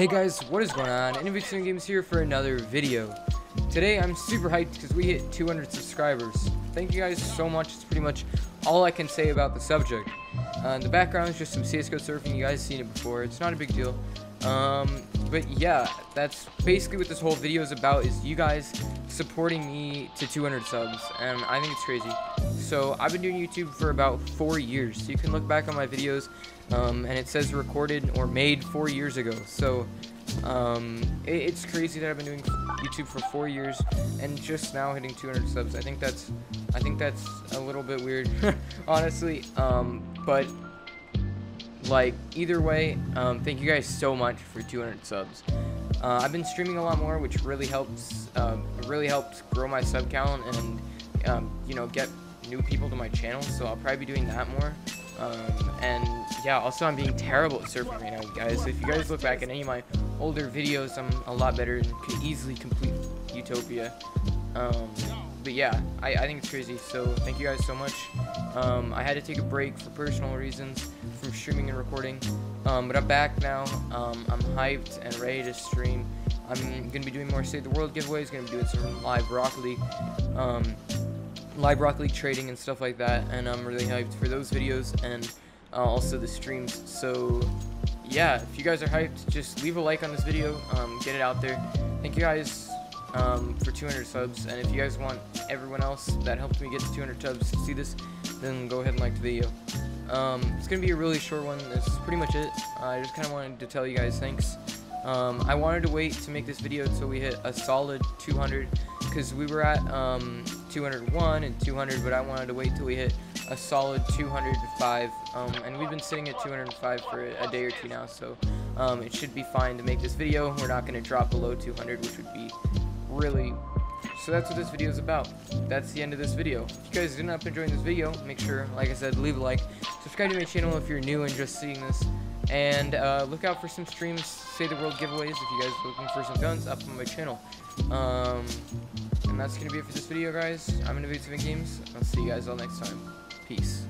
Hey guys, what is going on? Innovation Games here for another video. Today I'm super hyped because we hit 200 subscribers. Thank you guys so much. It's pretty much all I can say about the subject. Uh, the background is just some CSGO surfing. You guys seen it before. It's not a big deal. Um, but yeah, that's basically what this whole video is about, is you guys supporting me to 200 subs, and I think it's crazy. So I've been doing YouTube for about four years, so you can look back on my videos, um, and it says recorded or made four years ago. So um, it, it's crazy that I've been doing YouTube for four years, and just now hitting 200 subs. I think that's, I think that's a little bit weird, honestly. Um, but like either way um, thank you guys so much for 200 subs. Uh, I've been streaming a lot more which really helps uh, really helps grow my sub count and um, you know get new people to my channel so I'll probably be doing that more. Um, and yeah also I'm being terrible at surfing right now guys. If you guys look back at any of my older videos I'm a lot better and can easily complete Utopia. Um, but yeah, I, I, think it's crazy. So thank you guys so much. Um, I had to take a break for personal reasons from streaming and recording, um, but I'm back now. Um, I'm hyped and ready to stream. I'm gonna be doing more Save the World giveaways. Gonna be doing some live broccoli, um, live broccoli trading and stuff like that. And I'm really hyped for those videos and uh, also the streams. So yeah, if you guys are hyped, just leave a like on this video. Um, get it out there. Thank you guys um, for 200 subs. And if you guys want everyone else that helped me get to 200 subs to see this, then go ahead and like the video. Um, it's going to be a really short one. That's pretty much it. Uh, I just kind of wanted to tell you guys thanks. Um, I wanted to wait to make this video until we hit a solid 200 because we were at um, 201 and 200, but I wanted to wait till we hit a solid 205. Um, and we've been sitting at 205 for a day or two now, so um, it should be fine to make this video. We're not going to drop below 200, which would be really so that's what this video is about. That's the end of this video. If you guys did not enjoy this video, make sure, like I said, leave a like. Subscribe to my channel if you're new and just seeing this. And uh, look out for some streams, Save the World giveaways, if you guys are looking for some guns, up on my channel. Um, and that's going to be it for this video, guys. I'm Innovative Games. I'll see you guys all next time. Peace.